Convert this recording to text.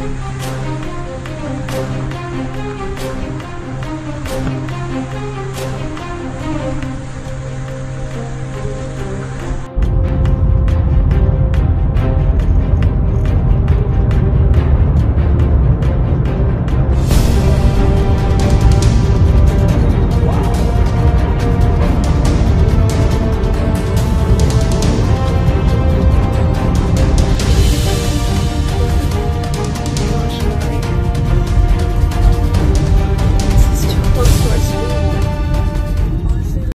Música